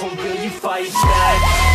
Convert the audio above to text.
for you fight back.